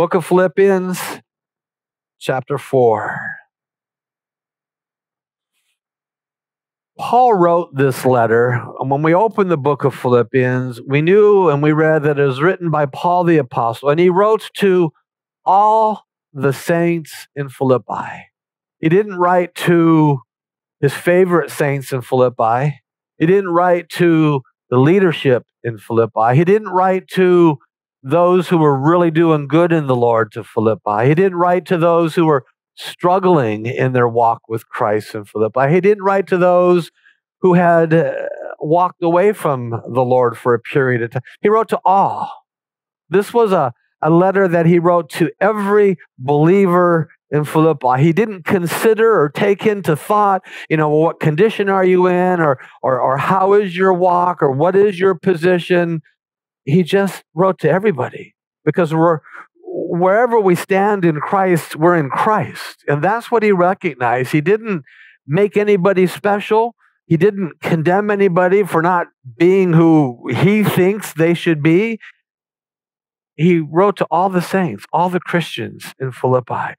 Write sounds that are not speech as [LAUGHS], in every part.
Book of Philippians, chapter 4. Paul wrote this letter. And when we opened the book of Philippians, we knew and we read that it was written by Paul the Apostle, and he wrote to all the saints in Philippi. He didn't write to his favorite saints in Philippi. He didn't write to the leadership in Philippi. He didn't write to those who were really doing good in the Lord to Philippi. He didn't write to those who were struggling in their walk with Christ in Philippi. He didn't write to those who had uh, walked away from the Lord for a period of time. He wrote to all. This was a, a letter that he wrote to every believer in Philippi. He didn't consider or take into thought, you know, what condition are you in or, or, or how is your walk or what is your position. He just wrote to everybody because we're, wherever we stand in Christ, we're in Christ. And that's what he recognized. He didn't make anybody special. He didn't condemn anybody for not being who he thinks they should be. He wrote to all the saints, all the Christians in Philippi.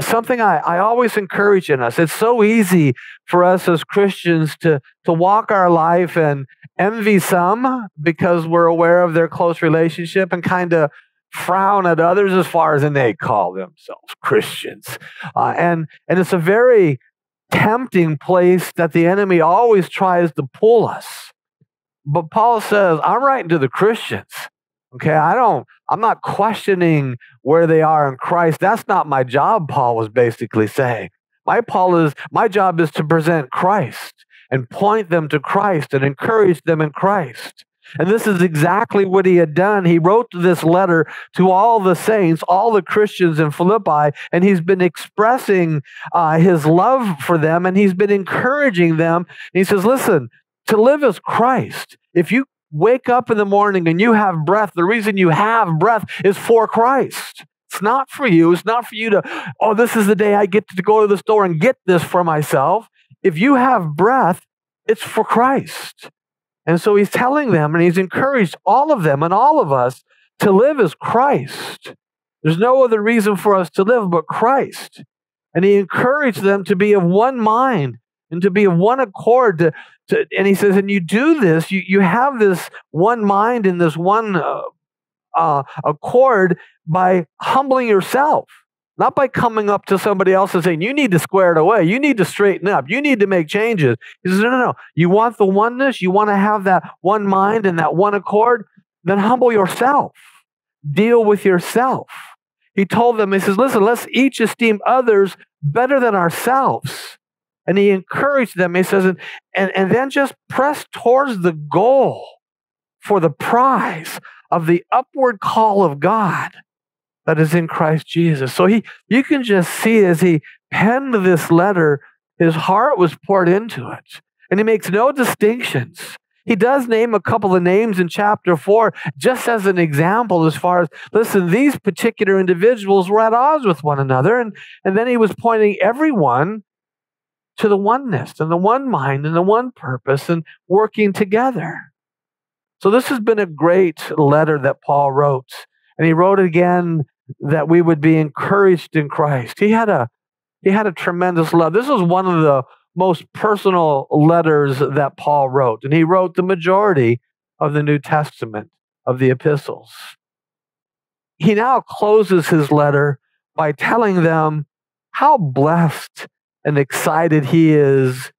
Something I, I always encourage in us. It's so easy for us as Christians to, to walk our life and envy some because we're aware of their close relationship and kind of frown at others as far as and they call themselves Christians. Uh, and, and it's a very tempting place that the enemy always tries to pull us. But Paul says, I'm writing to the Christians. Okay, I don't, I'm not questioning where they are in Christ. That's not my job, Paul was basically saying. My Paul is my job is to present Christ and point them to Christ and encourage them in Christ. And this is exactly what he had done. He wrote this letter to all the saints, all the Christians in Philippi, and he's been expressing uh, his love for them and he's been encouraging them. And he says, Listen, to live as Christ. If you wake up in the morning and you have breath, the reason you have breath is for Christ. It's not for you. It's not for you to, oh, this is the day I get to go to the store and get this for myself. If you have breath, it's for Christ. And so he's telling them and he's encouraged all of them and all of us to live as Christ. There's no other reason for us to live but Christ. And he encouraged them to be of one mind and to be of one accord. To, to, and he says, and you do this, you, you have this one mind and this one uh, uh, accord by humbling yourself. Not by coming up to somebody else and saying, you need to square it away. You need to straighten up. You need to make changes. He says, no, no, no. You want the oneness? You want to have that one mind and that one accord? Then humble yourself. Deal with yourself. He told them, he says, listen, let's each esteem others better than ourselves. And he encouraged them. He says, and, and, and then just press towards the goal for the prize of the upward call of God that is in Christ Jesus. So he, you can just see as he penned this letter, his heart was poured into it. And he makes no distinctions. He does name a couple of names in chapter four, just as an example, as far as, listen, these particular individuals were at odds with one another. And, and then he was pointing everyone to the oneness and the one mind and the one purpose and working together. So this has been a great letter that Paul wrote. And he wrote again that we would be encouraged in Christ. He had a he had a tremendous love. This is one of the most personal letters that Paul wrote, and he wrote the majority of the New Testament of the epistles. He now closes his letter by telling them how blessed and excited he is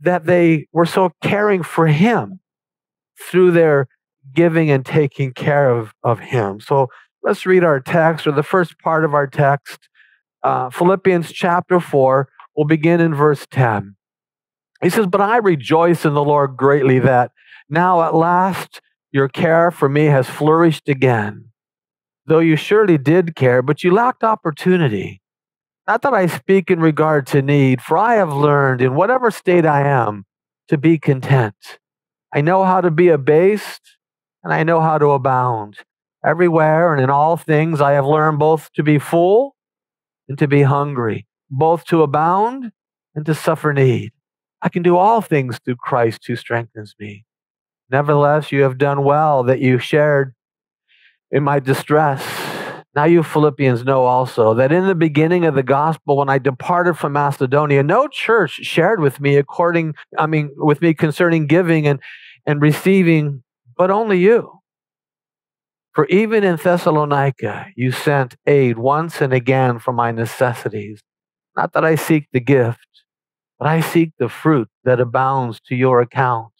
that they were so caring for him through their giving and taking care of, of him. So Let's read our text, or the first part of our text, uh, Philippians chapter 4. We'll begin in verse 10. He says, But I rejoice in the Lord greatly that now at last your care for me has flourished again. Though you surely did care, but you lacked opportunity. Not that I speak in regard to need, for I have learned in whatever state I am to be content. I know how to be abased, and I know how to abound. Everywhere and in all things I have learned both to be full and to be hungry, both to abound and to suffer need. I can do all things through Christ who strengthens me. Nevertheless, you have done well that you shared in my distress. Now, you Philippians know also that in the beginning of the gospel, when I departed from Macedonia, no church shared with me according, I mean, with me concerning giving and, and receiving, but only you. For even in Thessalonica, you sent aid once and again for my necessities. Not that I seek the gift, but I seek the fruit that abounds to your account.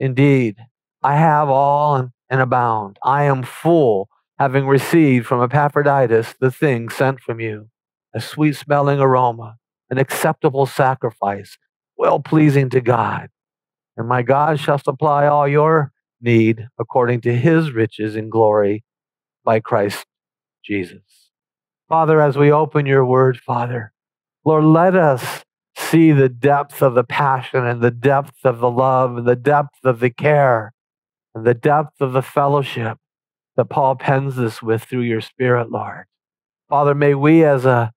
Indeed, I have all and, and abound. I am full having received from Epaphroditus the thing sent from you, a sweet smelling aroma, an acceptable sacrifice, well pleasing to God. And my God shall supply all your need according to his riches in glory by Christ Jesus. Father, as we open your word, Father, Lord, let us see the depth of the passion and the depth of the love and the depth of the care and the depth of the fellowship that Paul pens this with through your Spirit, Lord. Father, may we as a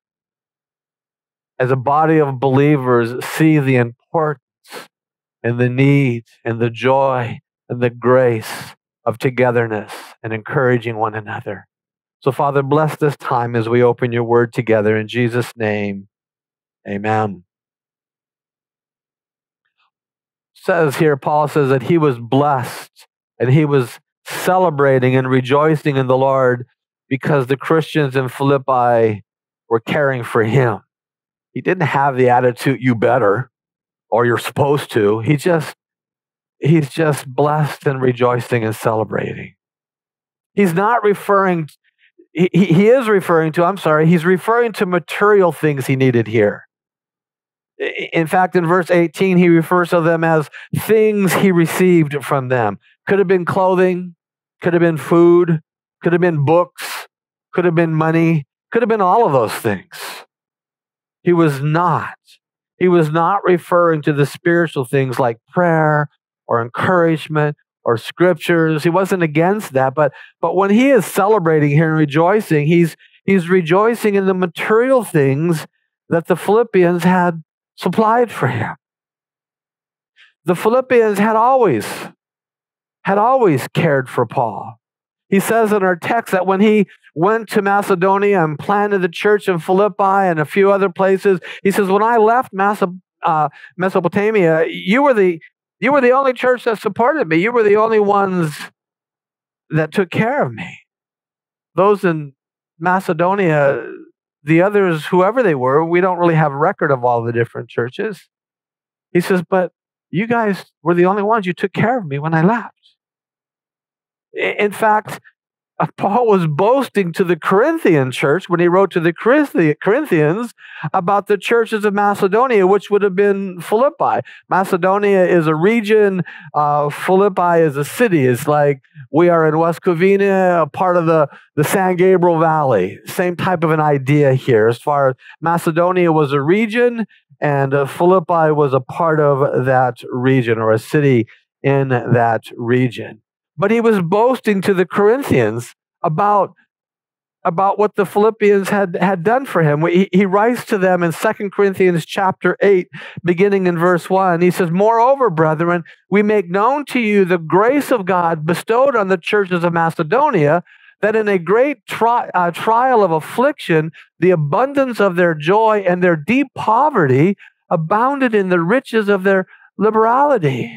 as a body of believers see the importance and the need and the joy and the grace of togetherness and encouraging one another. So, Father, bless this time as we open your word together. In Jesus' name, amen. Says here, Paul says that he was blessed and he was celebrating and rejoicing in the Lord because the Christians in Philippi were caring for him. He didn't have the attitude, you better, or you're supposed to. He just, he's just blessed and rejoicing and celebrating. He's not referring, he, he is referring to, I'm sorry, he's referring to material things he needed here. In fact, in verse 18, he refers to them as things he received from them. Could have been clothing, could have been food, could have been books, could have been money, could have been all of those things. He was not. He was not referring to the spiritual things like prayer or encouragement or scriptures. He wasn't against that, but but when he is celebrating here and rejoicing, he's he's rejoicing in the material things that the Philippians had supplied for him. The Philippians had always had always cared for Paul. He says in our text that when he went to Macedonia and planted the church in Philippi and a few other places, he says, When I left uh, Mesopotamia, you were, the, you were the only church that supported me. You were the only ones that took care of me. Those in Macedonia, the others, whoever they were, we don't really have a record of all the different churches. He says, But you guys were the only ones you took care of me when I left. In fact, uh, Paul was boasting to the Corinthian church when he wrote to the Corinthians about the churches of Macedonia, which would have been Philippi. Macedonia is a region, uh, Philippi is a city. It's like we are in West Covina, a part of the, the San Gabriel Valley. Same type of an idea here. As far as Macedonia was a region, and uh, Philippi was a part of that region or a city in that region. But he was boasting to the Corinthians about, about what the Philippians had, had done for him. He, he writes to them in 2 Corinthians chapter 8, beginning in verse 1. He says, Moreover, brethren, we make known to you the grace of God bestowed on the churches of Macedonia that in a great tri- uh, trial of affliction, the abundance of their joy and their deep poverty abounded in the riches of their liberality.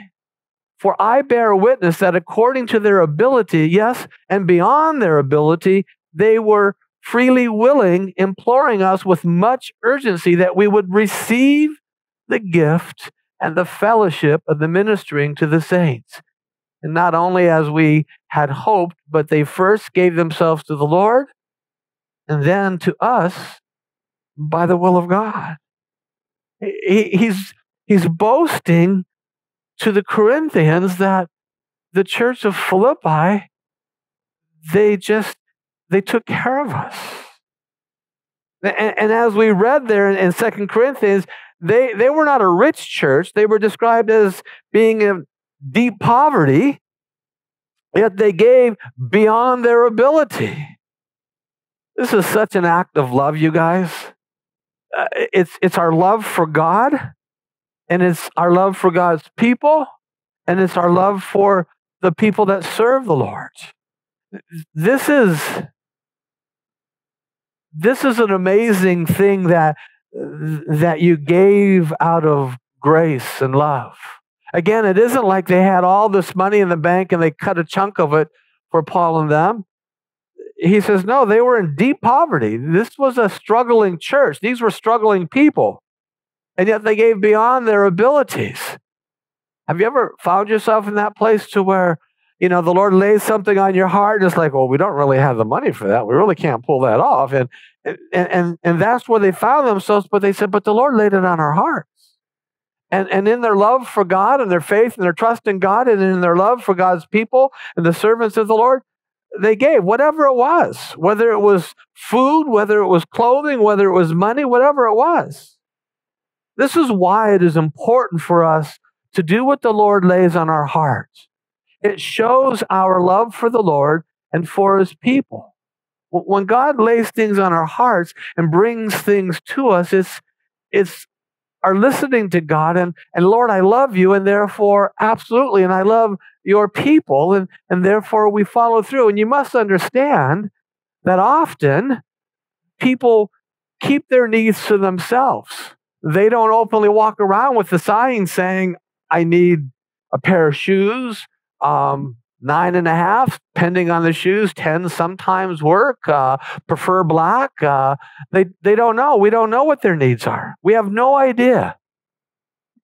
For I bear witness that according to their ability, yes, and beyond their ability, they were freely willing, imploring us with much urgency that we would receive the gift and the fellowship of the ministering to the saints. And not only as we had hoped, but they first gave themselves to the Lord and then to us by the will of God. he's, he's boasting to the Corinthians that the church of Philippi, they just, they took care of us. And, and as we read there in, in 2 Corinthians, they, they were not a rich church. They were described as being in deep poverty, yet they gave beyond their ability. This is such an act of love, you guys. Uh, it's, it's our love for God, and it's our love for God's people, and it's our love for the people that serve the Lord. This is this is an amazing thing that that you gave out of grace and love. Again, it isn't like they had all this money in the bank and they cut a chunk of it for Paul and them. He says, no, they were in deep poverty. This was a struggling church. These were struggling people. And yet they gave beyond their abilities. Have you ever found yourself in that place to where, you know, the Lord lays something on your heart and it's like, well, we don't really have the money for that. We really can't pull that off. And and and, and that's where they found themselves, but they said, but the Lord laid it on our hearts. And, and in their love for God and their faith and their trust in God and in their love for God's people and the servants of the Lord, they gave whatever it was, whether it was food, whether it was clothing, whether it was money, whatever it was. This is why it is important for us to do what the Lord lays on our hearts. It shows our love for the Lord and for his people. When God lays things on our hearts and brings things to us, it's, it's our listening to God and, and Lord, I love you, and therefore, absolutely, and I love your people, and, and therefore we follow through. And you must understand that often people keep their needs to themselves. They don't openly walk around with the sign saying, I need a pair of shoes, um, nine and a half, depending on the shoes, 10 sometimes work, uh, prefer black. Uh, they, they don't know. We don't know what their needs are. We have no idea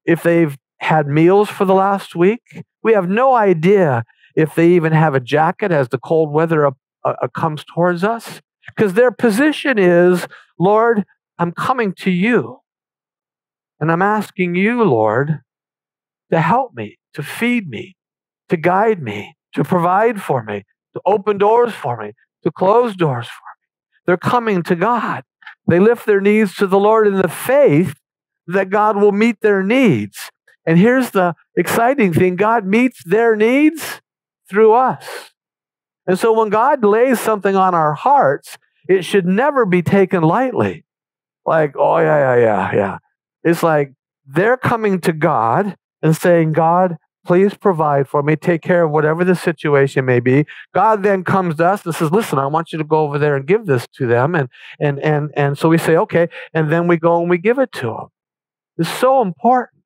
if they've had meals for the last week. We have no idea if they even have a jacket as the cold weather uh, uh, comes towards us. Because their position is, Lord, I'm coming to you. And I'm asking you, Lord, to help me, to feed me, to guide me, to provide for me, to open doors for me, to close doors for me. They're coming to God. They lift their needs to the Lord in the faith that God will meet their needs. And here's the exciting thing God meets their needs through us. And so when God lays something on our hearts, it should never be taken lightly. Like, oh, yeah, yeah, yeah, yeah. It's like they're coming to God and saying, God, please provide for me, take care of whatever the situation may be. God then comes to us and says, listen, I want you to go over there and give this to them. And, and, and, and so we say, okay. And then we go and we give it to them. It's so important.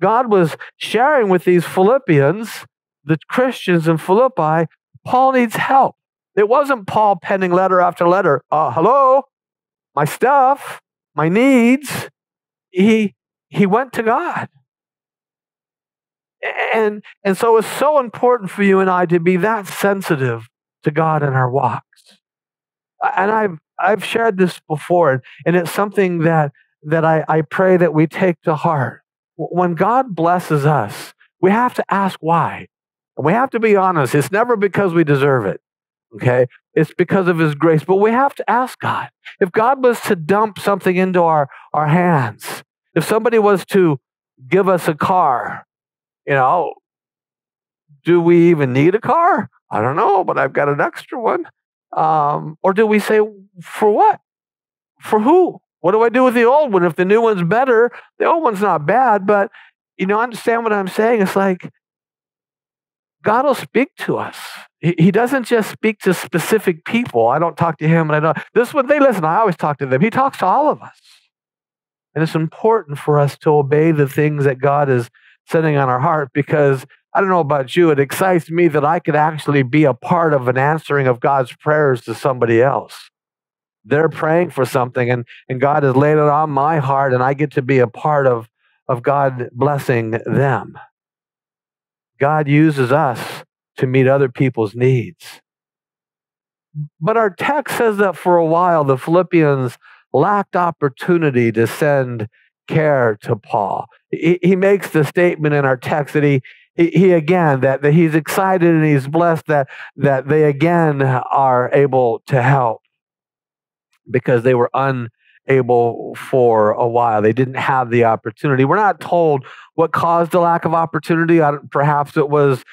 God was sharing with these Philippians, the Christians in Philippi, Paul needs help. It wasn't Paul penning letter after letter. Uh, hello, my stuff, my needs. He, he went to God. And, and so it's so important for you and I to be that sensitive to God in our walks. And I've, I've shared this before, and it's something that, that I, I pray that we take to heart. When God blesses us, we have to ask why. And we have to be honest. It's never because we deserve it. Okay. It's because of his grace. But we have to ask God. If God was to dump something into our, our hands, if somebody was to give us a car you know, do we even need a car? I don't know, but I've got an extra one. Um, or do we say, for what? For who? What do I do with the old one? If the new one's better, the old one's not bad, but you know, understand what I'm saying? It's like God will speak to us. He, doesn't just speak to specific people. I don't talk to him, and I don't. This one, they listen. I always talk to them. He talks to all of us, and it's important for us to obey the things that God is sitting on our heart because I don't know about you, it excites me that I could actually be a part of an answering of God's prayers to somebody else. They're praying for something and, and God has laid it on my heart and I get to be a part of, of God blessing them. God uses us to meet other people's needs. But our text says that for a while the Philippians lacked opportunity to send care to Paul. He, he makes the statement in our text that he, he, again, that, that he's excited and he's blessed that, that they again are able to help because they were unable for a while. They didn't have the opportunity. We're not told what caused the lack of opportunity. Perhaps it was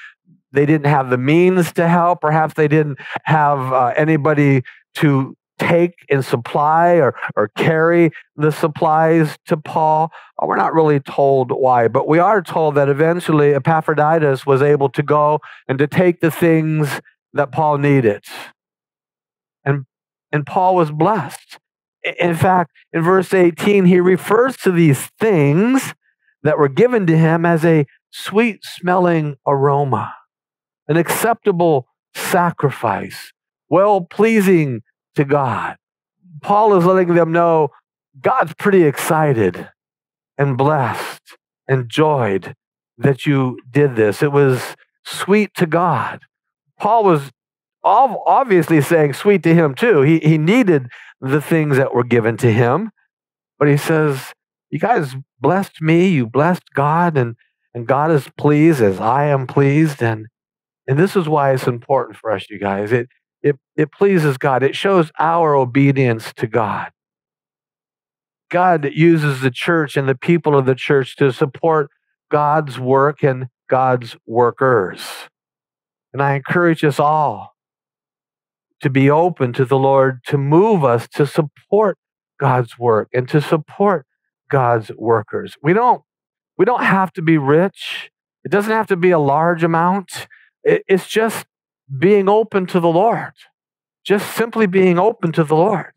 they didn't have the means to help. Perhaps they didn't have uh, anybody to take and supply or, or carry the supplies to Paul. Uh, we're not really told why, but we are told that eventually Epaphroditus was able to go and to take the things that Paul needed. And, and Paul was blessed. In fact, in verse 18, he refers to these things that were given to him as a sweet smelling aroma, an acceptable sacrifice, well pleasing to God. Paul is letting them know God's pretty excited and blessed and joyed that you did this. It was sweet to God. Paul was obviously saying sweet to him too. He, he needed the things that were given to him, but he says, You guys blessed me, you blessed God, and, and God is pleased as I am pleased. And, and this is why it's important for us, you guys. It, it, it pleases God, it shows our obedience to God. God uses the church and the people of the church to support God's work and God's workers. And I encourage us all to be open to the Lord to move us to support God's work and to support God's workers. We don't we don't have to be rich. It doesn't have to be a large amount. It's just being open to the Lord. Just simply being open to the Lord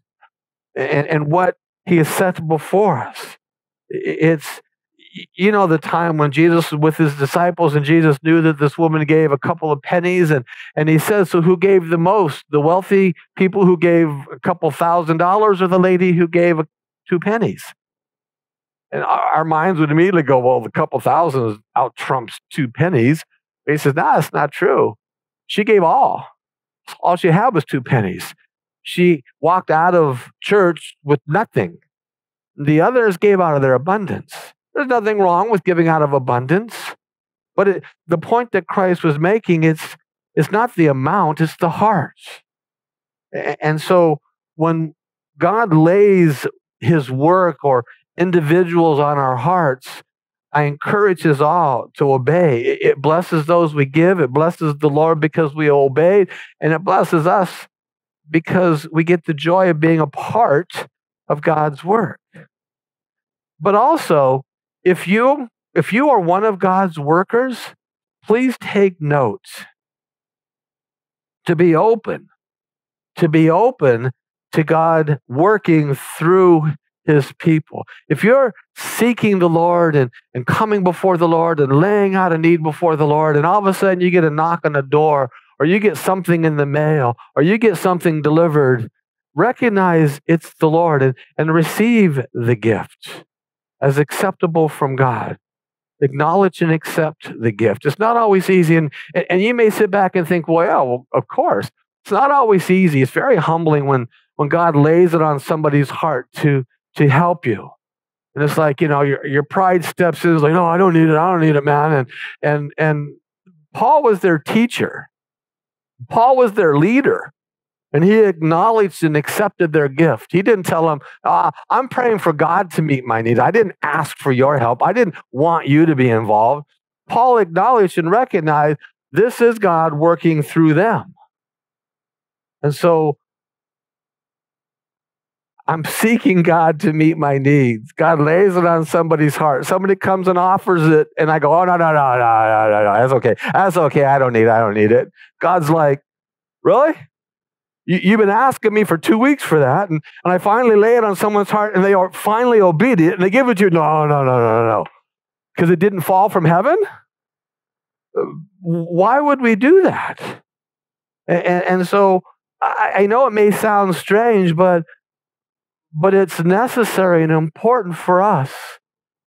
and, and what He has set before us. It's you know the time when Jesus was with his disciples and Jesus knew that this woman gave a couple of pennies and and he says so who gave the most the wealthy people who gave a couple thousand dollars or the lady who gave two pennies and our minds would immediately go well the couple thousand out trumps two pennies but he says no nah, that's not true she gave all all she had was two pennies she walked out of church with nothing the others gave out of their abundance there's nothing wrong with giving out of abundance. But it, the point that Christ was making is it's not the amount, it's the heart. And so when God lays his work or individuals on our hearts, I encourage us all to obey. It blesses those we give, it blesses the Lord because we obeyed, and it blesses us because we get the joy of being a part of God's work. But also, if you if you are one of God's workers, please take notes. To be open, to be open to God working through his people. If you're seeking the Lord and, and coming before the Lord and laying out a need before the Lord, and all of a sudden you get a knock on the door, or you get something in the mail, or you get something delivered, recognize it's the Lord and, and receive the gift as acceptable from God. Acknowledge and accept the gift. It's not always easy. And, and you may sit back and think, well, yeah, well, of course. It's not always easy. It's very humbling when, when God lays it on somebody's heart to, to help you. And it's like, you know, your, your pride steps in. It's like, no, I don't need it. I don't need it, man. And, and, and Paul was their teacher. Paul was their leader. And he acknowledged and accepted their gift. He didn't tell them, uh, I'm praying for God to meet my needs. I didn't ask for your help. I didn't want you to be involved. Paul acknowledged and recognized this is God working through them. And so I'm seeking God to meet my needs. God lays it on somebody's heart. Somebody comes and offers it, and I go, oh, no, no, no, no, no, no, no. That's okay. That's okay. I don't need it. I don't need it. God's like, really? You, have been asking me for two weeks for that, and, and I finally lay it on someone's heart, and they are finally obedient, and they give it to you. No, no, no, no, no. Because it didn't fall from heaven? Uh, why would we do that? And, and so I, I know it may sound strange, but, but it's necessary and important for us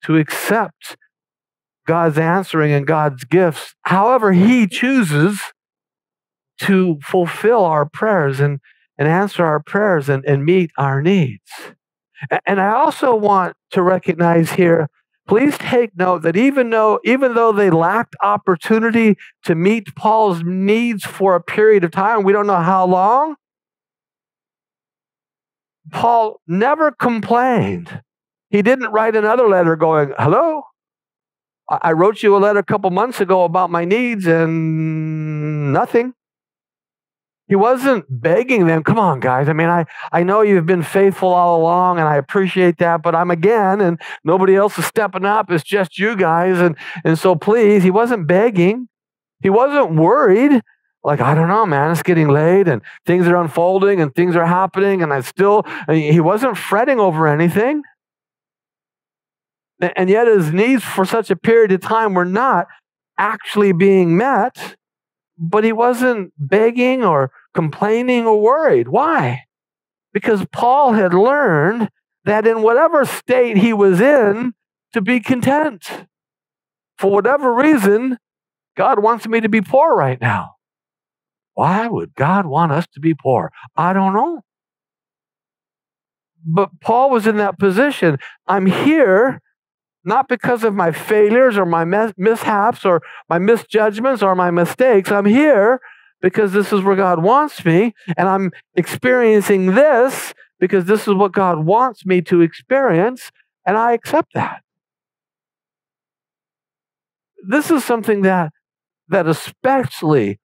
to accept God's answering and God's gifts, however He chooses to fulfill our prayers and, and answer our prayers and, and meet our needs. And I also want to recognize here, please take note that even though, even though they lacked opportunity to meet Paul's needs for a period of time, we don't know how long, Paul never complained. He didn't write another letter going, Hello, I wrote you a letter a couple months ago about my needs and nothing. He wasn't begging them, come on, guys. I mean, I, I know you've been faithful all along and I appreciate that, but I'm again and nobody else is stepping up. It's just you guys. And, and so please, he wasn't begging. He wasn't worried like, I don't know, man, it's getting late and things are unfolding and things are happening. And I still, uh, mean, he wasn't fretting over anything. And yet his needs for such a period of time were not actually being met, but he wasn't begging or complaining or worried. Why? Because Paul had learned that in whatever state he was in, to be content. For whatever reason, God wants me to be poor right now. Why would God want us to be poor? I don't know. But Paul was in that position. I'm here not because of my failures or my mishaps or my misjudgments or my mistakes. I'm here because this is where God wants me, and I'm experiencing this because this is what God wants me to experience, and I accept that. This is something that that especially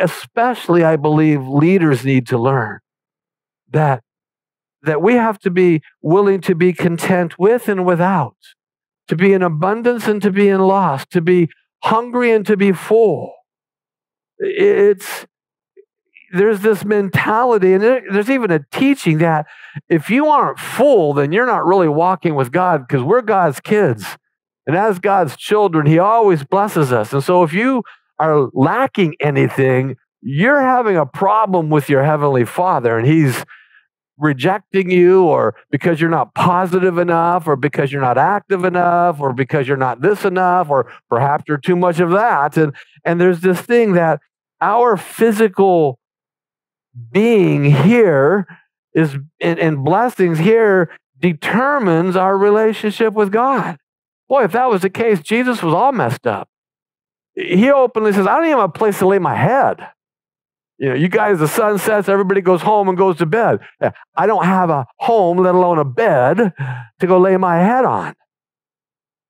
especially I believe leaders need to learn that that we have to be willing to be content with and without to be in abundance and to be in loss, to be hungry and to be full. It's there's this mentality, and there's even a teaching that if you aren't full, then you're not really walking with God because we're God's kids. And as God's children, He always blesses us. And so if you are lacking anything, you're having a problem with your Heavenly Father, and He's rejecting you or because you're not positive enough or because you're not active enough or because you're not this enough or perhaps you're too much of that and and there's this thing that our physical being here is and, and blessings here determines our relationship with God. Boy, if that was the case, Jesus was all messed up. He openly says, I don't even have a place to lay my head. You know, you guys, the sun sets, everybody goes home and goes to bed. I don't have a home, let alone a bed to go lay my head on.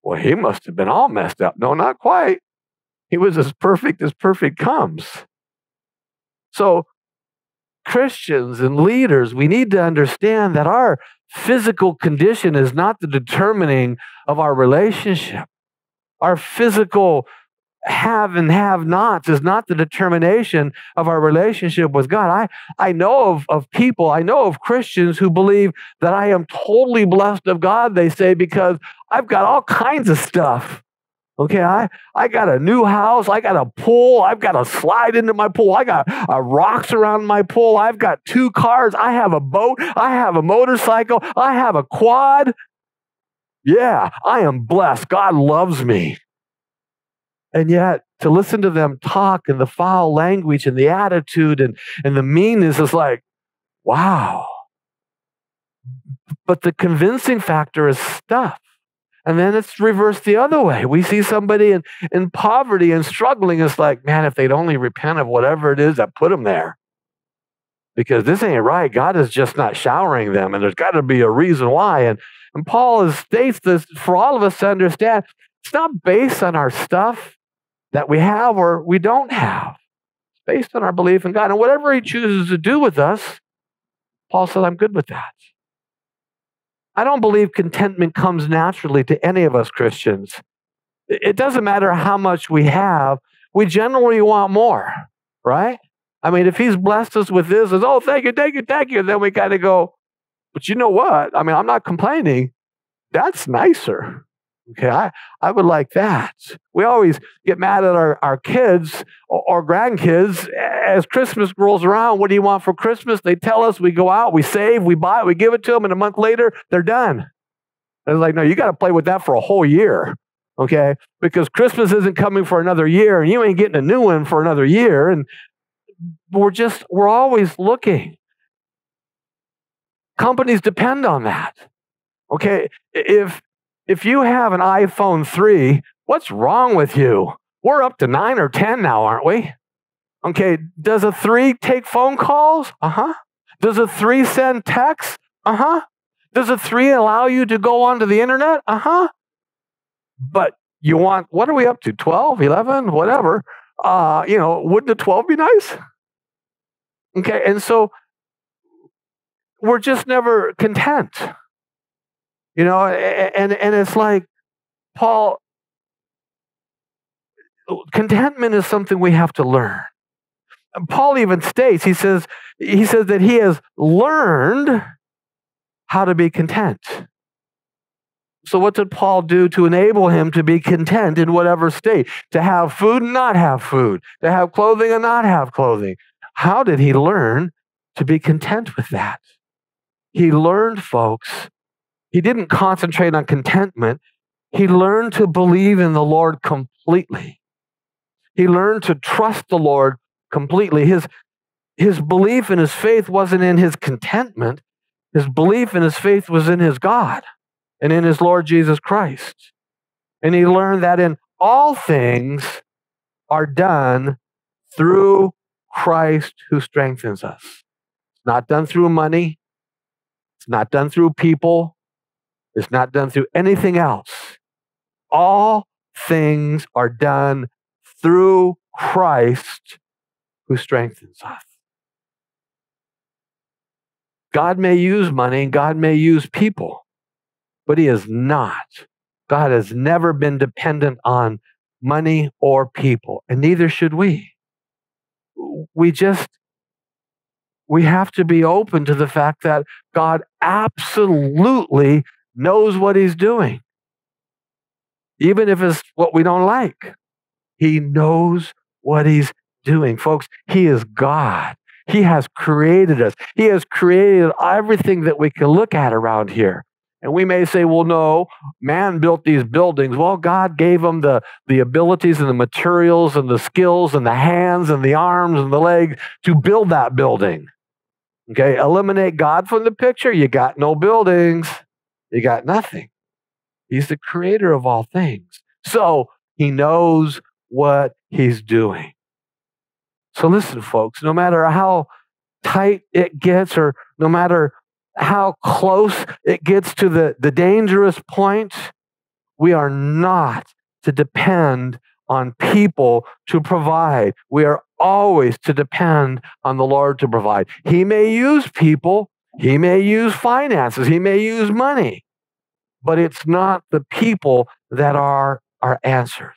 Well, he must have been all messed up. No, not quite. He was as perfect as perfect comes. So, Christians and leaders, we need to understand that our physical condition is not the determining of our relationship. Our physical have and have nots is not the determination of our relationship with God. I, I know of, of people, I know of Christians who believe that I am totally blessed of God, they say, because I've got all kinds of stuff. Okay, I, I got a new house. I got a pool. I've got a slide into my pool. I got uh, rocks around my pool. I've got two cars. I have a boat. I have a motorcycle. I have a quad. Yeah, I am blessed. God loves me. And yet, to listen to them talk and the foul language and the attitude and, and the meanness is like, wow. But the convincing factor is stuff. And then it's reversed the other way. We see somebody in, in poverty and struggling. It's like, man, if they'd only repent of whatever it is that put them there. Because this ain't right. God is just not showering them, and there's got to be a reason why. And, and Paul states this for all of us to understand it's not based on our stuff, that we have or we don't have. It's based on our belief in God. And whatever He chooses to do with us, Paul said, I'm good with that. I don't believe contentment comes naturally to any of us Christians. It doesn't matter how much we have, we generally want more, right? I mean, if he's blessed us with this, is oh, thank you, thank you, thank you. Then we kind of go, but you know what? I mean, I'm not complaining. That's nicer. Okay, I, I would like that. We always get mad at our, our kids or, or, grandkids as Christmas rolls around. What do you want for Christmas? They tell us, we go out, we save, we buy it, we give it to them, and a month later, they're done. And it's like, no, you got to play with that for a whole year. Okay, because Christmas isn't coming for another year, and you ain't getting a new one for another year. And we're just, we're always looking. Companies depend on that. Okay, if if you have an iPhone 3, what's wrong with you? We're up to nine or 10 now, aren't we? Okay, does a 3 take phone calls? Uh huh. Does a 3 send texts? Uh huh. Does a 3 allow you to go onto the internet? Uh huh. But you want, what are we up to? 12, 11, whatever. Uh, you know, wouldn't a 12 be nice? Okay, and so we're just never content. You know, and, and it's like, Paul, contentment is something we have to learn. Paul even states, he says, he says that he has learned how to be content. So, what did Paul do to enable him to be content in whatever state? To have food and not have food, to have clothing and not have clothing. How did he learn to be content with that? He learned, folks, he didn't concentrate on contentment. He learned to believe in the Lord completely. He learned to trust the Lord completely. His, his belief and his faith wasn't in his contentment, his belief and his faith was in his God and in his Lord Jesus Christ. And he learned that in all things are done through Christ who strengthens us. It's not done through money. It's not done through people. It's not done through anything else. All things are done through Christ who strengthens us. God may use money and God may use people, but He is not. God has never been dependent on money or people, and neither should we. We just, we have to be open to the fact that God absolutely knows what He's doing, even if it's what we don't like. He knows what He's doing. Folks, He is God. He has created us. He has created everything that we can look at around here. And we may say, well, no, man built these buildings. Well, God gave them the, the abilities and the materials and the skills and the hands and the arms and the legs to build that building. Okay, eliminate God from the picture, you got no buildings, you got nothing. He's the creator of all things. So he knows what he's doing. So listen, folks, no matter how tight it gets or no matter how close it gets to the, the dangerous point, we are not to depend on people to provide. We are always to depend on the Lord to provide. He may use people, He may use finances, He may use money, but it's not the people that are our answers.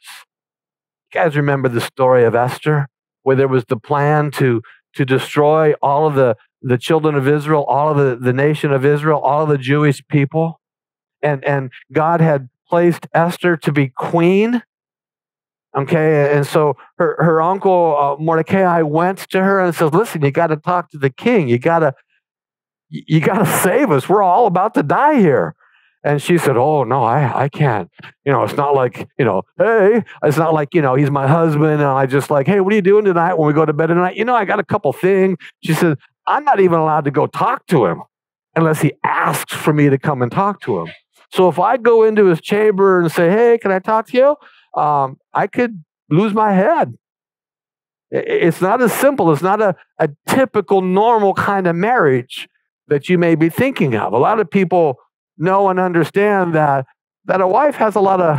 You guys remember the story of Esther? where there was the plan to, to destroy all of the, the children of Israel, all of the, the nation of Israel, all of the Jewish people. And, and God had placed Esther to be queen. Okay, and so her, her uncle uh, Mordecai went to her and says, "Listen, you got to talk to the king. You got to, you got to save us. We're all about to die here." And she said, Oh, no, I, I can't. You know, it's not like, you know, hey, it's not like, you know, he's my husband. And I just like, hey, what are you doing tonight when we go to bed tonight? You know, I got a couple things. She said, I'm not even allowed to go talk to him unless he asks for me to come and talk to him. So if I go into his chamber and say, hey, can I talk to you? Um, I could lose my head. It's not as simple. It's not a, a typical, normal kind of marriage that you may be thinking of. A lot of people know and understand that that a wife has a lot of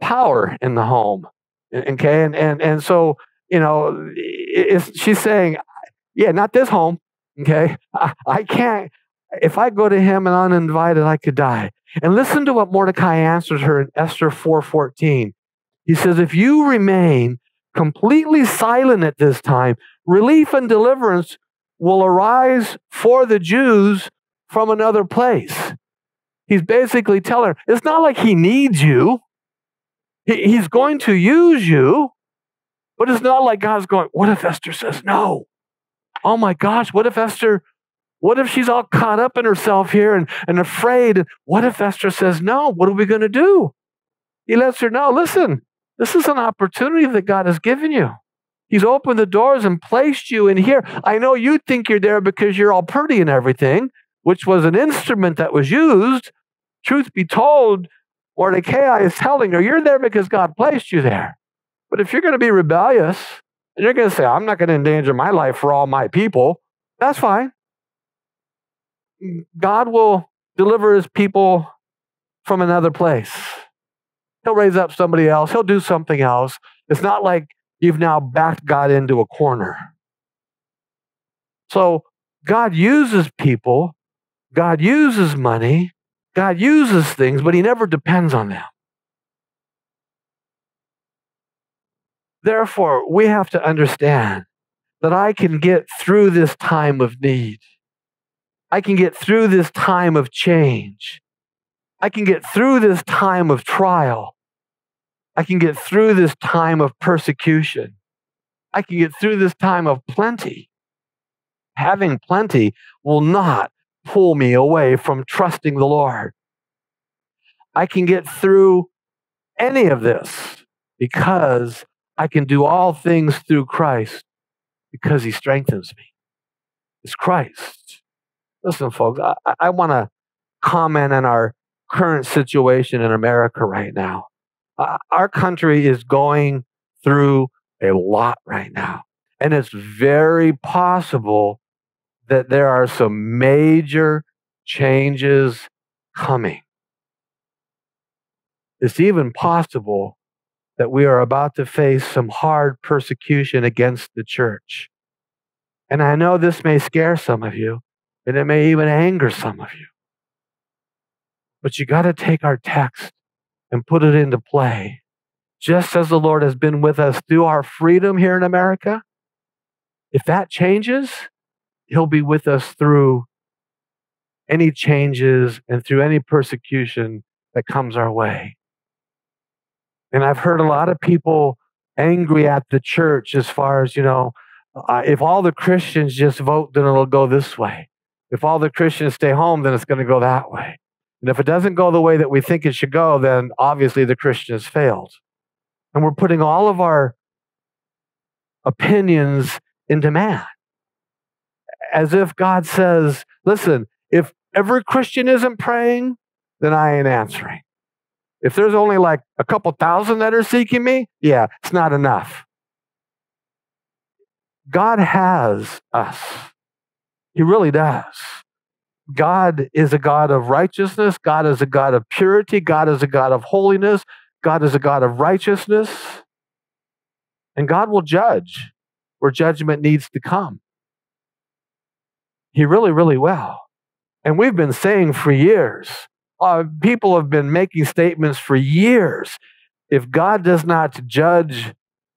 power in the home. Eh, okay, and and and so you know, she's saying, yeah, not this home. Okay, I, I can't. If I go to him and uninvited, I could die. And listen to what Mordecai answers her in Esther 4:14. He says, "If you remain completely silent at this time, relief and deliverance will arise for the Jews from another place." He's basically telling her, it's not like he needs you. He, he's going to use you, but it's not like God's going, what if Esther says no? Oh my gosh, what if Esther, what if she's all caught up in herself here and, and afraid? What if Esther says no? What are we going to do? He lets her know, listen, this is an opportunity that God has given you. He's opened the doors and placed you in here. I know you think you're there because you're all pretty and everything, which was an instrument that was used, truth be told, Mordecai is telling her, You're there because God placed you there. But if you're going to be rebellious and you're going to say, I'm not going to endanger my life for all my people, that's fine. God will deliver his people from another place. He'll raise up somebody else, he'll do something else. It's not like you've now backed God into a corner. So God uses people God uses money, God uses things, but He never depends on them. Therefore, we have to understand that I can get through this time of need. I can get through this time of change. I can get through this time of trial. I can get through this time of persecution. I can get through this time of plenty. Having plenty will not pull me away from trusting the Lord. I can get through any of this because I can do all things through Christ because he strengthens me. It's Christ. Listen, folks, I, I want to comment on our current situation in America right now. Uh, our country is going through a lot right now. And it's very possible that there are some major changes coming. It's even possible that we are about to face some hard persecution against the church. And I know this may scare some of you, and it may even anger some of you. But you got to take our text and put it into play. Just as the Lord has been with us through our freedom here in America, if that changes, He'll be with us through any changes and through any persecution that comes our way. And I've heard a lot of people angry at the church as far as, you know, uh, if all the Christians just vote, then it'll go this way. If all the Christians stay home, then it's going to go that way. And if it doesn't go the way that we think it should go, then obviously the Christians failed. And we're putting all of our opinions into man. As if God says, listen, if every Christian isn't praying, then I ain't answering. If there's only like a couple thousand that are seeking me, yeah, it's not enough. God has us. He really does. God is a God of righteousness. God is a God of purity. God is a God of holiness. God is a God of righteousness. And God will judge where judgment needs to come. He really, really will. And we've been saying for years uh, people have been making statements for years. If God does not judge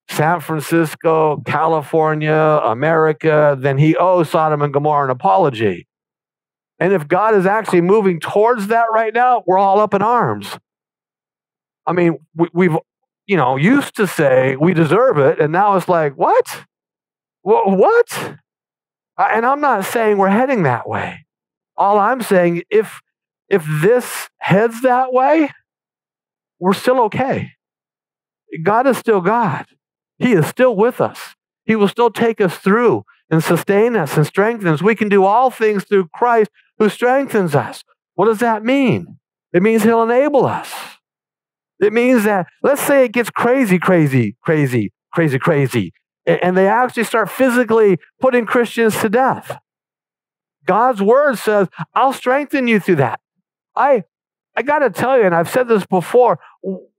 San Francisco, California, America, then he owes Sodom and Gomorrah an apology. And if God is actually moving towards that right now, we're all up in arms. I mean, we, have you know, used to say we deserve it, and now it's like, what? What? And I'm not saying we're heading that way. All I'm saying, if if this heads that way, we're still okay. God is still God. He is still with us. He will still take us through and sustain us and strengthen us. We can do all things through Christ who strengthens us. What does that mean? It means He'll enable us. It means that, let's say it gets crazy, crazy, crazy, crazy, crazy, and they actually start physically putting Christians to death. God's word says, I'll strengthen you through that. I I got to tell you, and I've said this before,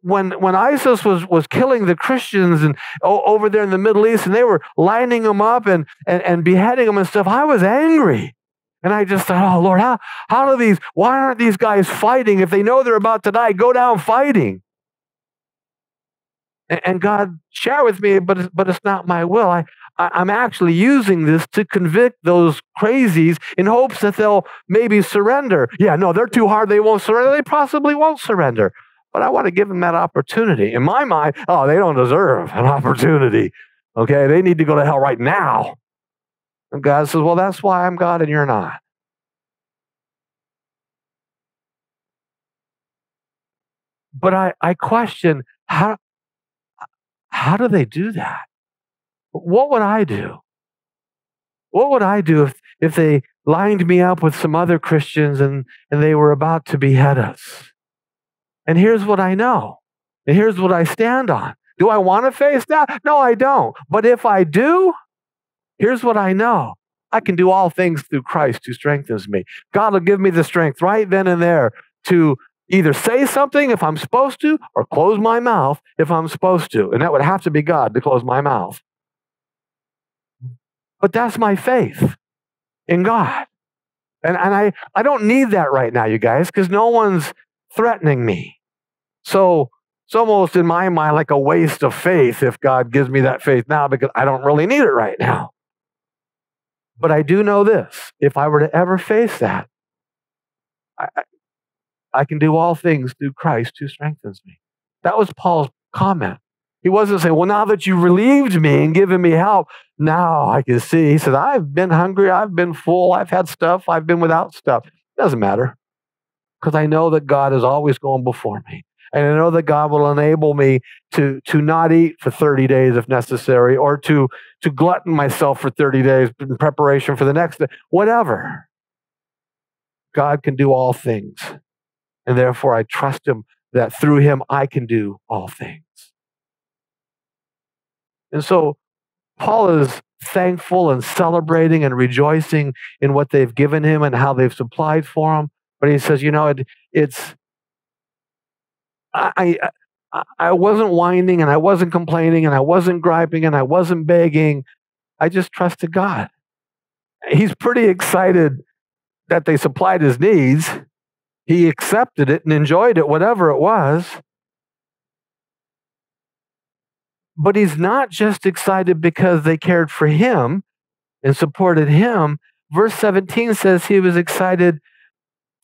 when when ISIS was was killing the Christians and over there in the Middle East, and they were lining them up and, and and beheading them and stuff, I was angry, and I just thought, oh Lord, how how do these? Why aren't these guys fighting if they know they're about to die? Go down fighting. And, and God shared with me, but but it's not my will. I I'm actually using this to convict those crazies in hopes that they'll maybe surrender. Yeah, no, they're too hard. They won't surrender. They possibly won't surrender. But I want to give them that opportunity. In my mind, oh, they don't deserve an opportunity. Okay, they need to go to hell right now. And God says, well, that's why I'm God and you're not. But I, I question how, how do they do that? What would I do? What would I do if, if they lined me up with some other Christians and, and they were about to behead us? And here's what I know. And here's what I stand on. Do I want to face that? No, I don't. But if I do, here's what I know. I can do all things through Christ who strengthens me. God will give me the strength right then and there to either say something if I'm supposed to or close my mouth if I'm supposed to. And that would have to be God to close my mouth. But that's my faith in God. And, and I, I don't need that right now, you guys, because no one's threatening me. So it's almost in my mind like a waste of faith if God gives me that faith now because I don't really need it right now. But I do know this if I were to ever face that, I, I can do all things through Christ who strengthens me. That was Paul's comment. He wasn't saying, Well, now that you've relieved me and given me help, now I can see. He said, I've been hungry, I've been full, I've had stuff, I've been without stuff. It doesn't matter because I know that God is always going before me. And I know that God will enable me to, to not eat for 30 days if necessary, or to, to glutton myself for 30 days in preparation for the next day, whatever. God can do all things. And therefore, I trust Him that through Him I can do all things. And so, Paul is thankful and celebrating and rejoicing in what they've given him and how they've supplied for him. But he says, you know, it, it's I, I, I wasn't whining and I wasn't complaining and I wasn't griping and I wasn't begging. I just trusted God. He's pretty excited that they supplied his needs. He accepted it and enjoyed it, whatever it was. But he's not just excited because they cared for him and supported him. Verse 17 says he was excited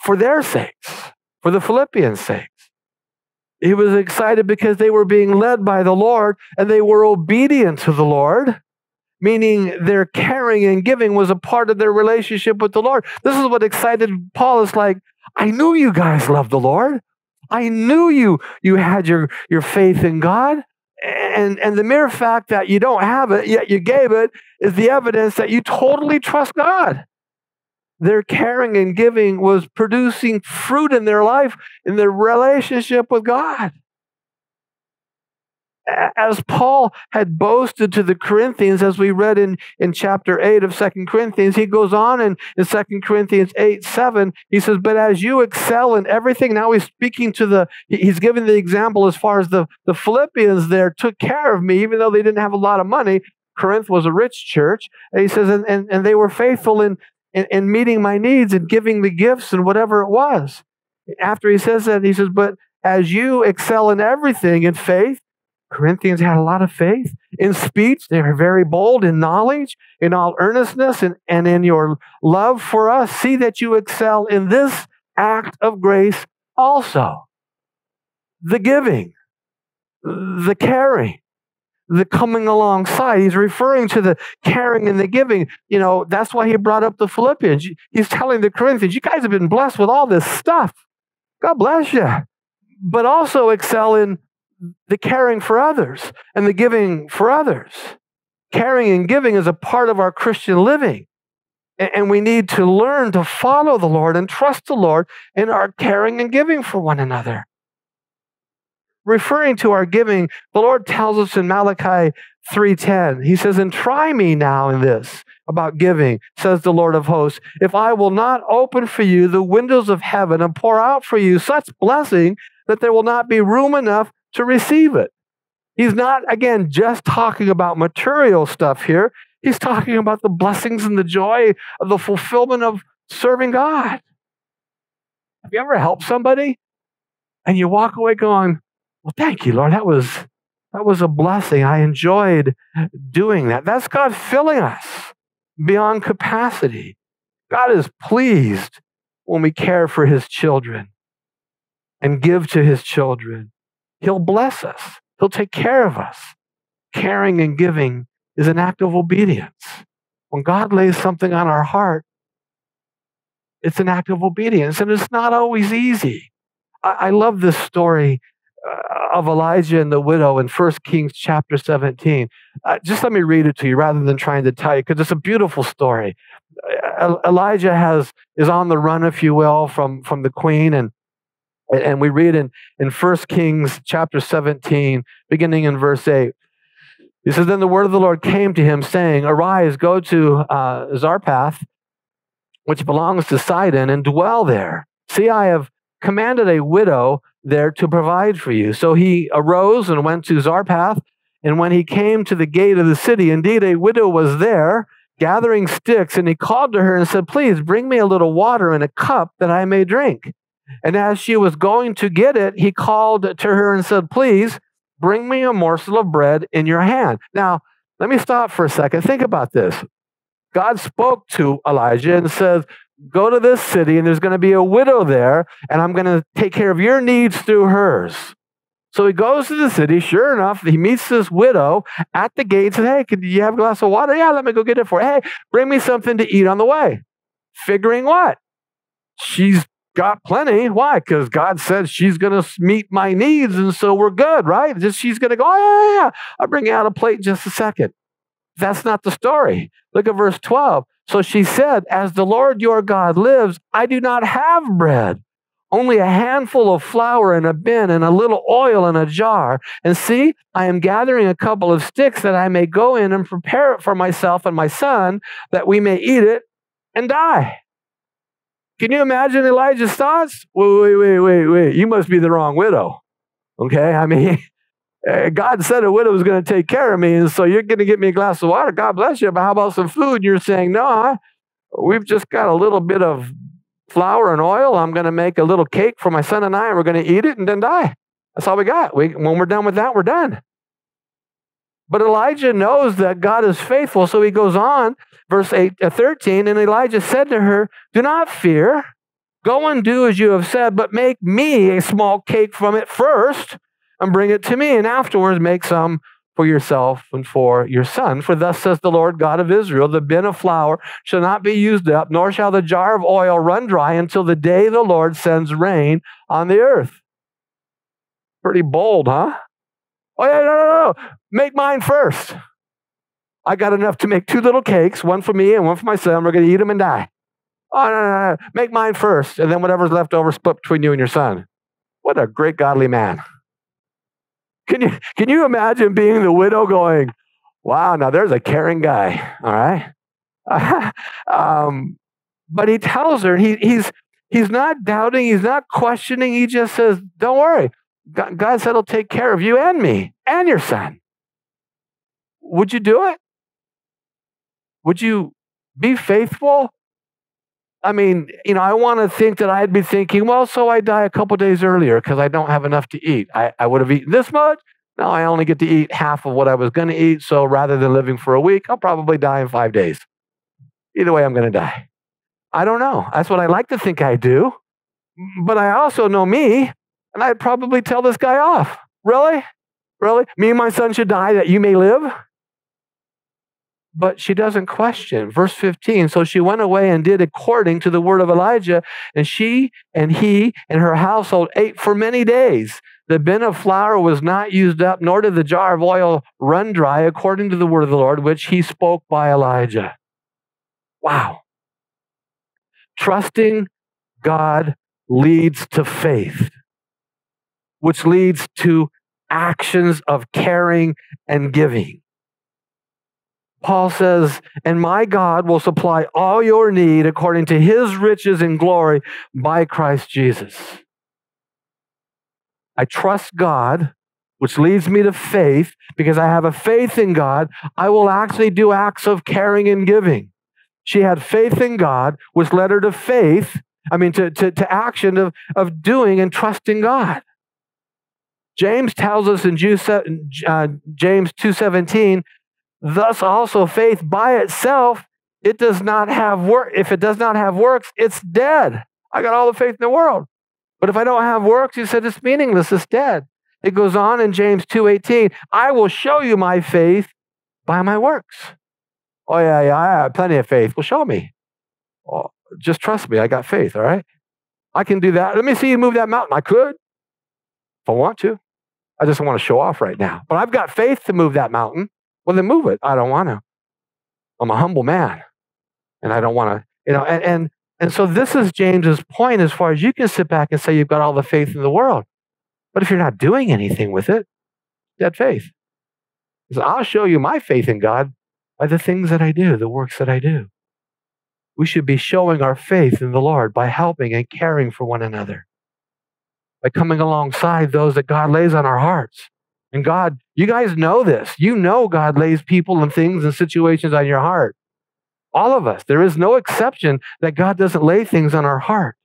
for their sakes, for the Philippians' sake. He was excited because they were being led by the Lord and they were obedient to the Lord, meaning their caring and giving was a part of their relationship with the Lord. This is what excited Paul. Is like, I knew you guys loved the Lord. I knew you you had your, your faith in God. And, and the mere fact that you don't have it, yet you gave it, is the evidence that you totally trust God their caring and giving was producing fruit in their life, in their relationship with God. As Paul had boasted to the Corinthians, as we read in, in chapter 8 of Second Corinthians, he goes on in, in 2 Corinthians 8 7, he says, But as you excel in everything, now he's speaking to the, he's giving the example as far as the, the Philippians there took care of me, even though they didn't have a lot of money. Corinth was a rich church. And he says, and, and, and they were faithful in, and, and meeting my needs and giving the gifts and whatever it was. After he says that, he says, But as you excel in everything in faith, Corinthians had a lot of faith. In speech, they were very bold. In knowledge, in all earnestness, and, and in your love for us, see that you excel in this act of grace also. The giving, the caring, the coming alongside. He's referring to the caring and the giving. You know, that's why he brought up the Philippians. He's telling the Corinthians, you guys have been blessed with all this stuff. God bless you. But also excel in the caring for others and the giving for others. Caring and giving is a part of our Christian living. And we need to learn to follow the Lord and trust the Lord in our caring and giving for one another referring to our giving, the Lord tells us in Malachi 3:10. He says, "And try me now in this about giving," says the Lord of hosts, "if I will not open for you the windows of heaven and pour out for you such blessing that there will not be room enough to receive it." He's not again just talking about material stuff here. He's talking about the blessings and the joy of the fulfillment of serving God. Have you ever helped somebody and you walk away going, well, thank you, Lord. That was that was a blessing. I enjoyed doing that. That's God filling us beyond capacity. God is pleased when we care for his children and give to his children. He'll bless us. He'll take care of us. Caring and giving is an act of obedience. When God lays something on our heart, it's an act of obedience, and it's not always easy. I, I love this story of Elijah and the widow in 1 Kings chapter 17. Uh, just let me read it to you rather than trying to tell you, because it's a beautiful story. Elijah has is on the run, if you will, from, from the queen, and and we read in, in 1 Kings chapter 17, beginning in verse 8. He says, Then the word of the Lord came to him, saying, Arise, go to uh, Zarephath, which belongs to Sidon, and dwell there. See, I have commanded a widow there to provide for you. So he arose and went to Zarephath. And when he came to the gate of the city, indeed a widow was there gathering sticks. And he called to her and said, Please bring me a little water in a cup that I may drink. And as she was going to get it, he called to her and said, Please bring me a morsel of bread in your hand. Now, let me stop for a second. Think about this. God spoke to Elijah and says, Go to this city, and there's going to be a widow there, and I'm going to take care of your needs through hers. So he goes to the city. Sure enough, he meets this widow at the gate and says, Hey, could you have a glass of water? Yeah, let me go get it for you. Hey, bring me something to eat on the way. Figuring what? She's got plenty. Why? Because God said she's going to meet my needs, and so we're good, right? Just she's going to go, oh, yeah, yeah, I'll bring out a plate in just a second. That's not the story. Look at verse 12. So she said, As the Lord your God lives, I do not have bread only a handful of flour in a bin and a little oil in a jar. And see, I am gathering a couple of sticks that I may go in and prepare it for myself and my son, that we may eat it and die. Can you imagine Elijah's thoughts? Wait, wait, wait, wait, wait. You must be the wrong widow. Okay? I mean, [LAUGHS] God said a widow was going to take care of me, and so you're going to get me a glass of water. God bless you. But how about some food? You're saying, no, we've just got a little bit of flour and oil. I'm going to make a little cake for my son and I, and we're going to eat it and then die. That's all we got. We, when we're done with that, we're done. But Elijah knows that God is faithful, so he goes on, verse 8, uh, 13, and Elijah said to her, Do not fear. Go and do as you have said, but make me a small cake from it first and bring it to me, and afterwards make some for yourself and for your son. For thus says the Lord God of Israel the bin of flour shall not be used up, nor shall the jar of oil run dry until the day the Lord sends rain on the earth. Pretty bold, huh? Oh, yeah, no, no, no. Make mine first. I got enough to make two little cakes, one for me and one for my son. We're going to eat them and die. Oh, no, no, no. Make mine first, and then whatever's left over, split between you and your son. What a great godly man. Can you, can you imagine being the widow going, wow, now there's a caring guy, all right? [LAUGHS] um, but he tells her, he, he's, he's not doubting, he's not questioning, he just says, don't worry. God, said he'll take care of you and me and your son. Would you do it? Would you be faithful? I mean, you know, I want to think that I'd be thinking, well, so I die a couple days earlier because I don't have enough to eat. I, I would have eaten this much. Now I only get to eat half of what I was going to eat. So rather than living for a week, I'll probably die in five days. Either way, I'm going to die. I don't know. That's what I like to think I do. But I also know me, and I'd probably tell this guy off. Really? Really? Me and my son should die that you may live? But she doesn't question. Verse 15 So she went away and did according to the word of Elijah, and she and he and her household ate for many days. The bin of flour was not used up, nor did the jar of oil run dry, according to the word of the Lord, which he spoke by Elijah. Wow. Trusting God leads to faith, which leads to actions of caring and giving. Paul says, and my God will supply all your need according to his riches and glory by Christ Jesus. I trust God, which leads me to faith, because I have a faith in God, I will actually do acts of caring and giving. She had faith in God, which led her to faith, I mean, to, to, to action of, of doing and trusting God. James tells us in uh, James 2.17 Thus also faith by itself, it does not have work. If it does not have works, it's dead. I got all the faith in the world. But if I don't have works, he said it's meaningless, it's dead. It goes on in James 2:18, I will show you my faith by my works. Oh, yeah, yeah, I have plenty of faith. Well, show me. Oh, just trust me. I got faith, all right? I can do that. Let me see you move that mountain. I could if I want to. I just want to show off right now. But I've got faith to move that mountain. Well, then move it. I don't want to. I'm a humble man, and I don't want to. You know, and and and so this is James's point as far as you can sit back and say you've got all the faith in the world, but if you're not doing anything with it, dead faith. So I'll show you my faith in God by the things that I do, the works that I do. We should be showing our faith in the Lord by helping and caring for one another, by coming alongside those that God lays on our hearts. And God, you guys know this. You know God lays people and things and situations on your heart. All of us. There is no exception that God doesn't lay things on our heart.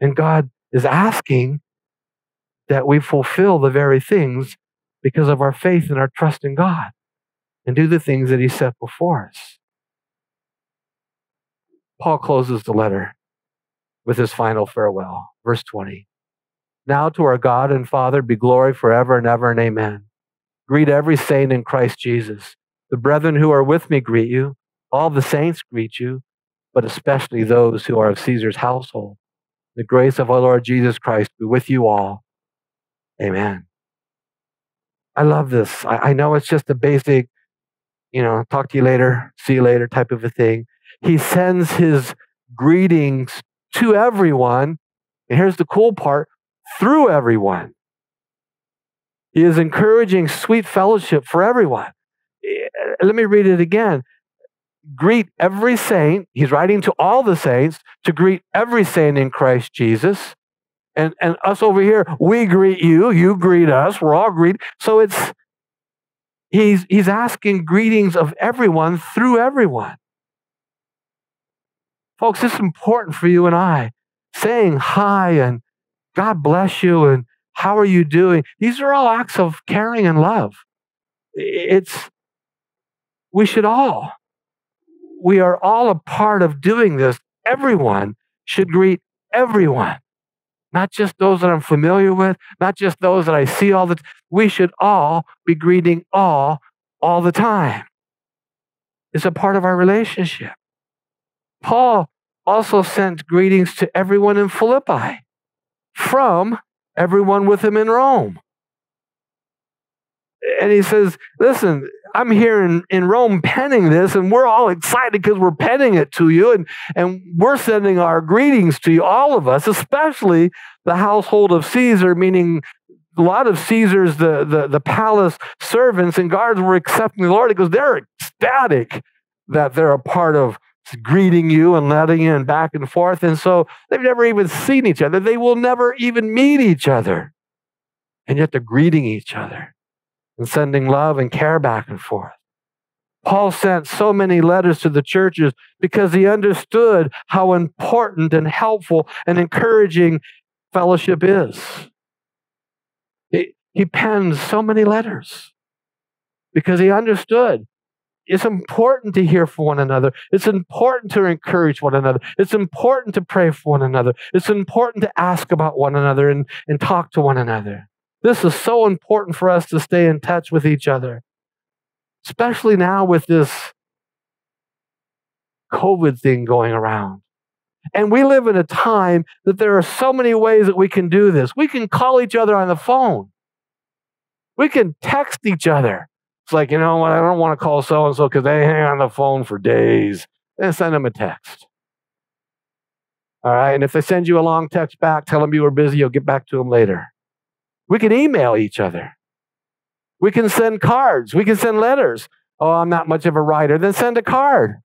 And God is asking that we fulfill the very things because of our faith and our trust in God and do the things that He set before us. Paul closes the letter with his final farewell. Verse 20. Now to our God and Father be glory forever and ever and amen. Greet every saint in Christ Jesus. The brethren who are with me greet you. All the saints greet you, but especially those who are of Caesar's household. The grace of our Lord Jesus Christ be with you all. Amen. I love this. I, I know it's just a basic, you know, talk to you later, see you later type of a thing. He sends his greetings to everyone. And here's the cool part through everyone. He is encouraging sweet fellowship for everyone. Eh, let me read it again. Greet every saint. He's writing to all the saints to greet every saint in Christ Jesus. And, and us over here, we greet you, you greet us, we're all greet. So it's he's he's asking greetings of everyone through everyone. Folks, is important for you and I. Saying hi and God bless you and how are you doing? These are all acts of caring and love. It's, we should all, we are all a part of doing this. Everyone should greet everyone, not just those that I'm familiar with, not just those that I see all the time. We should all be greeting all all the time. It's a part of our relationship. Paul also sent greetings to everyone in Philippi from everyone with him in Rome. And he says, Listen, I'm here in, in Rome penning this, and we're all excited because we're penning it to you, and, and we're sending our greetings to you, all of us, especially the household of Caesar, meaning a lot of Caesar's, the, the, the palace servants and guards were accepting the Lord because they're ecstatic that they're a part of greeting you and letting you in back and forth. And so they've never even seen each other. They will never even meet each other. And yet they're greeting each other and sending love and care back and forth. Paul sent so many letters to the churches because he understood how important and helpful and encouraging fellowship is. He, he penned so many letters because he understood it's important to hear from one another. It's important to encourage one another. It's important to pray for one another. It's important to ask about one another and, and talk to one another. This is so important for us to stay in touch with each other, especially now with this COVID thing going around. And we live in a time that there are so many ways that we can do this. We can call each other on the phone. We can text each other. It's like, you know what? I don't want to call so and so because they hang on the phone for days. Then send them a text. All right. And if they send you a long text back, tell them you were busy. You'll get back to them later. We can email each other. We can send cards. We can send letters. Oh, I'm not much of a writer. Then send a card.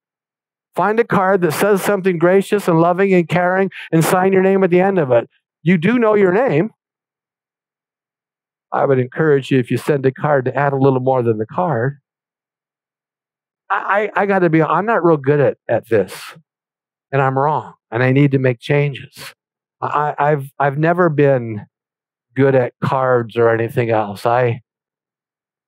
Find a card that says something gracious and loving and caring and sign your name at the end of it. You do know your name. I would encourage you if you send a card to add a little more than the card. I, I, I got to be, I'm not real good at, at this, and I'm wrong, and I need to make changes. I, I've, I've never been good at cards or anything else. I,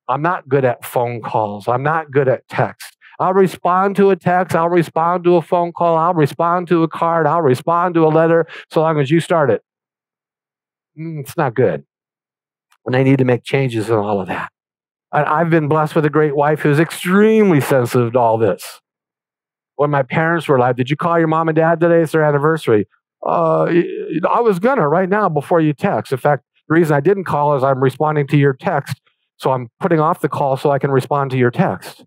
I'm not good at phone calls. I'm not good at text. I'll respond to a text. I'll respond to a phone call. I'll respond to a card. I'll respond to a letter so long as you start it. Mm, it's not good and I need to make changes in all of that. I've been blessed with a great wife who's extremely sensitive to all this. When my parents were alive, did you call your mom and dad today? It's their anniversary. Uh, I was gonna right now before you text. In fact, the reason I didn't call is I'm responding to your text, so I'm putting off the call so I can respond to your text.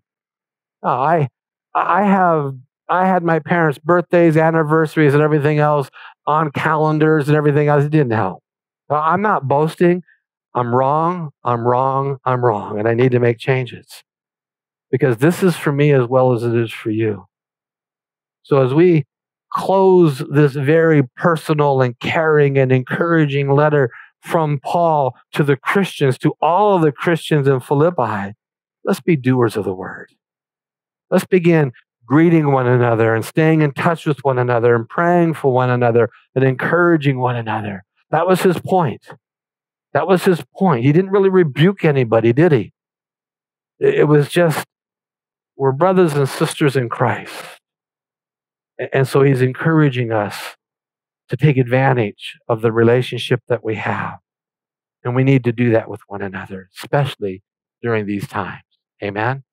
Uh, I, I have, I had my parents' birthdays, anniversaries, and everything else on calendars and everything else. It didn't help. I'm not boasting. I'm wrong, I'm wrong, I'm wrong, and I need to make changes. Because this is for me as well as it is for you. So as we close this very personal and caring and encouraging letter from Paul to the Christians, to all of the Christians in Philippi, let's be doers of the word. Let's begin greeting one another and staying in touch with one another and praying for one another and encouraging one another. That was his point. That was his point. He didn't really rebuke anybody, did he? It was just, we're brothers and sisters in Christ. And so he's encouraging us to take advantage of the relationship that we have. And we need to do that with one another, especially during these times. Amen.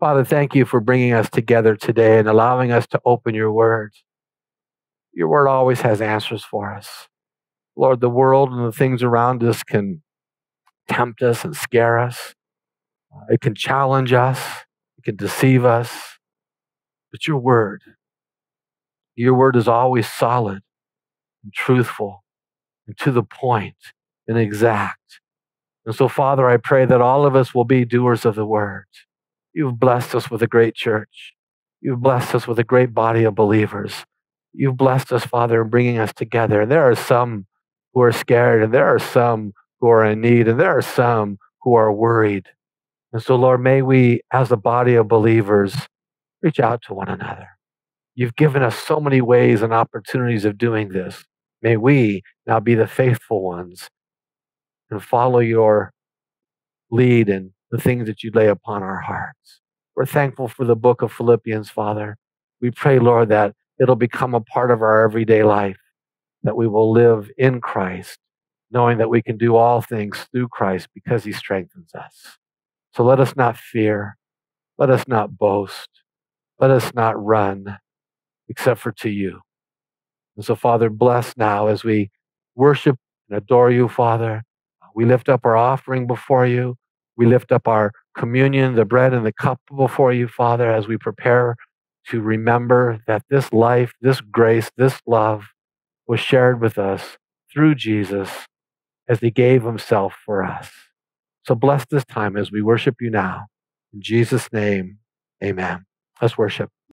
Father, thank you for bringing us together today and allowing us to open your word. Your word always has answers for us. Lord, the world and the things around us can tempt us and scare us. Uh, it can challenge us. It can deceive us. But your word, your word is always solid and truthful and to the point and exact. And so, Father, I pray that all of us will be doers of the word. You've blessed us with a great church. You've blessed us with a great body of believers. You've blessed us, Father, in bringing us together. And there are some who are scared, and there are some who are in need, and there are some who are worried. And so, Lord, may we, as a body of believers, reach out to one another. You've given us so many ways and opportunities of doing this. May we now be the faithful ones and follow your lead and the things that you lay upon our hearts. We're thankful for the book of Philippians, Father. We pray, Lord, that it'll become a part of our everyday life, that we will live in Christ, knowing that we can do all things through Christ because he strengthens us. So let us not fear. Let us not boast. Let us not run except for to you. And so, Father, bless now as we worship and adore you, Father. We lift up our offering before you. We lift up our communion, the bread and the cup before you, Father, as we prepare to remember that this life, this grace, this love was shared with us through Jesus as he gave himself for us. So bless this time as we worship you now. In Jesus' name, amen. Let's worship.